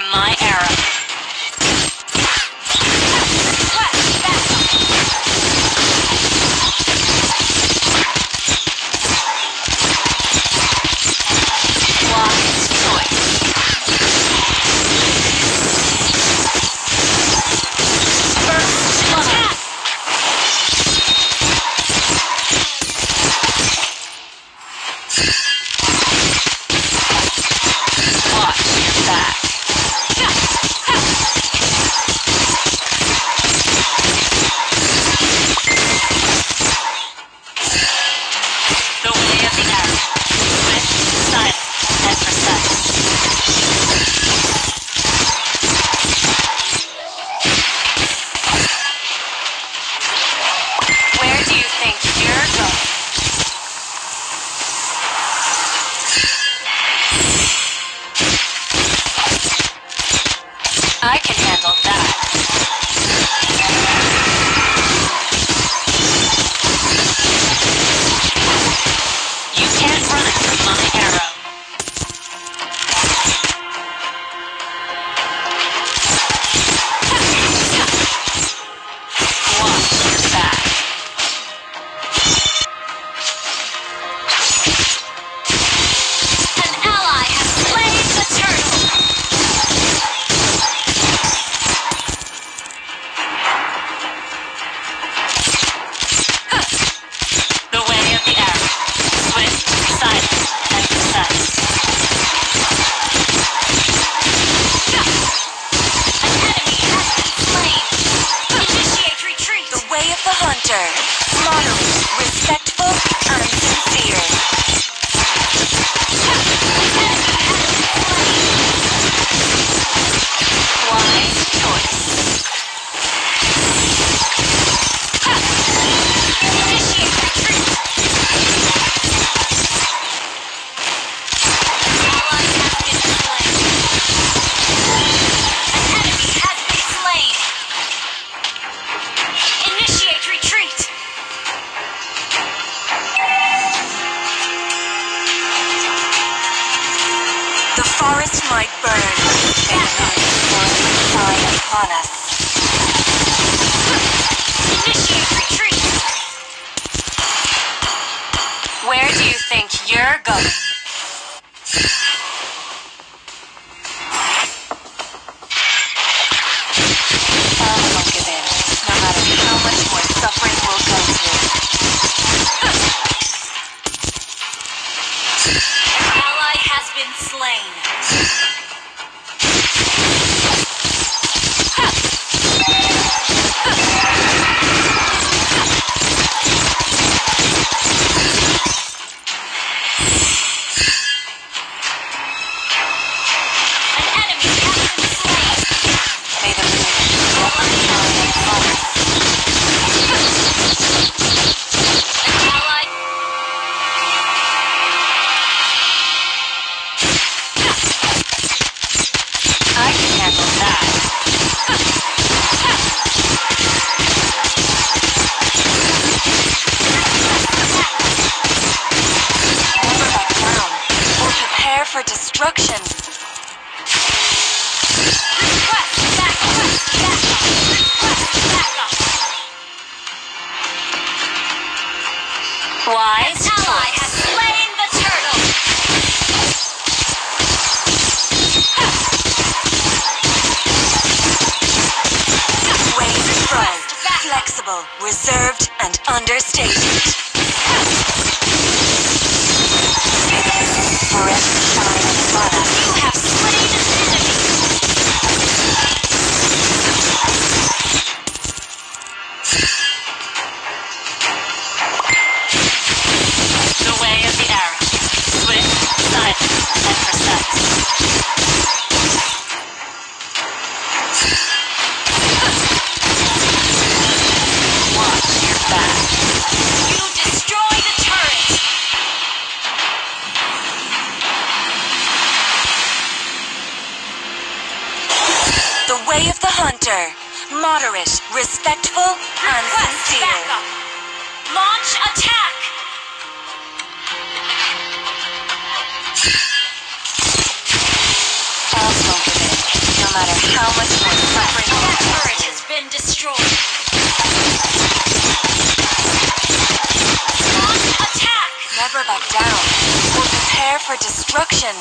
from my era. like birds. Initiate retreat! Where do you think you're going? destruction. Ally has slain the turtle. Flexible, reserved, and understated. The way of the arrow. Swift, silent, and precise. Watch your back. You destroy the turret! The way of the hunter. Moderate, respectful, and sincere. Launch attack! Matter how much more suffering That turret has been destroyed. Attack! Never back down or prepare for destruction.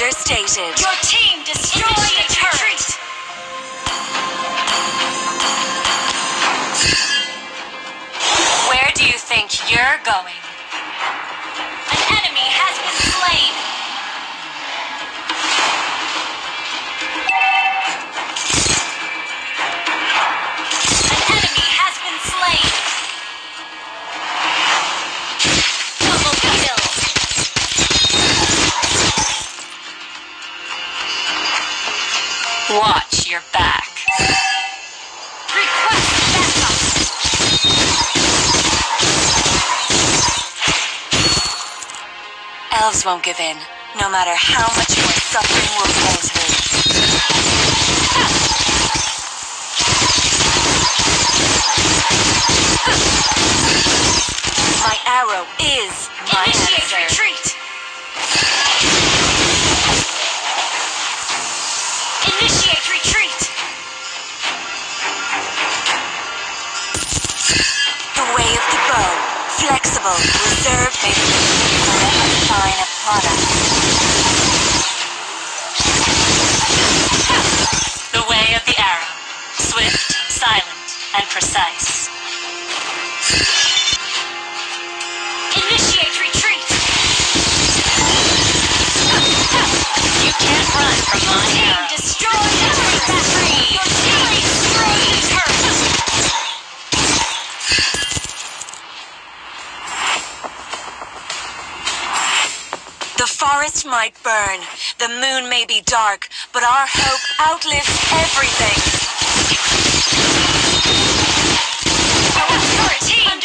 Understated. Your team destroyed the turret. Where do you think you're going? Won't give in, no matter how much more suffering will cause her. My arrow is my Initiate answer. retreat. Flexible, reserved, maybe forever fine a product. The way of the arrow. Swift, silent, and precise. Initiate retreat. You can't run from my arrow. Destroy the turret. Might burn, the moon may be dark, but our hope outlives everything. Oh, our turret team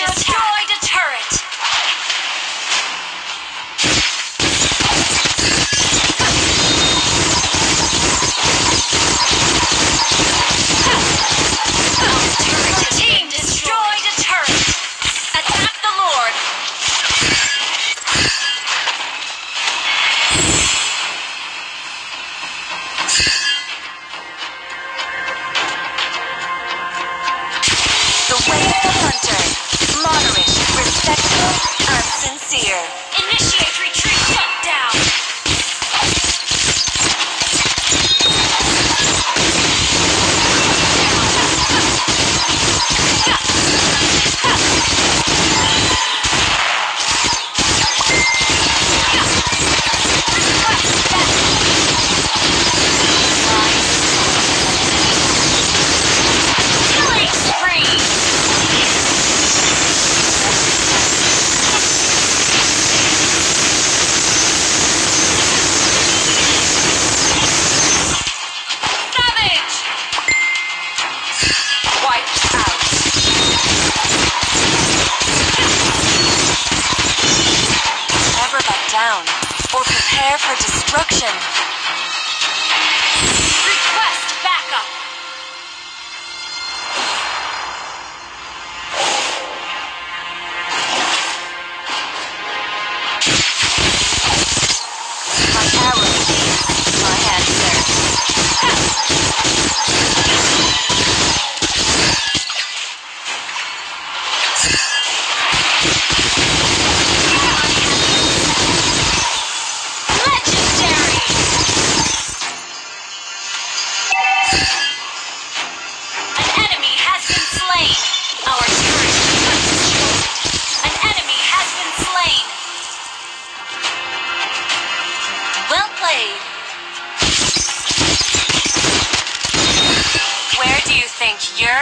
prepare for destruction.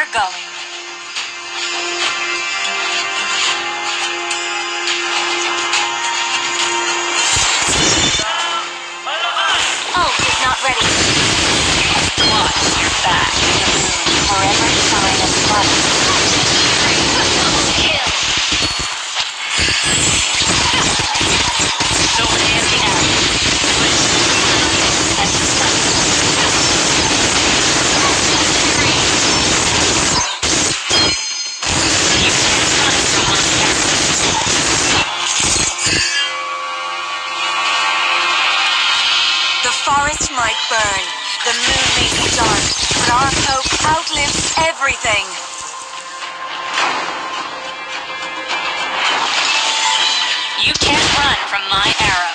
we're going. From my arrow.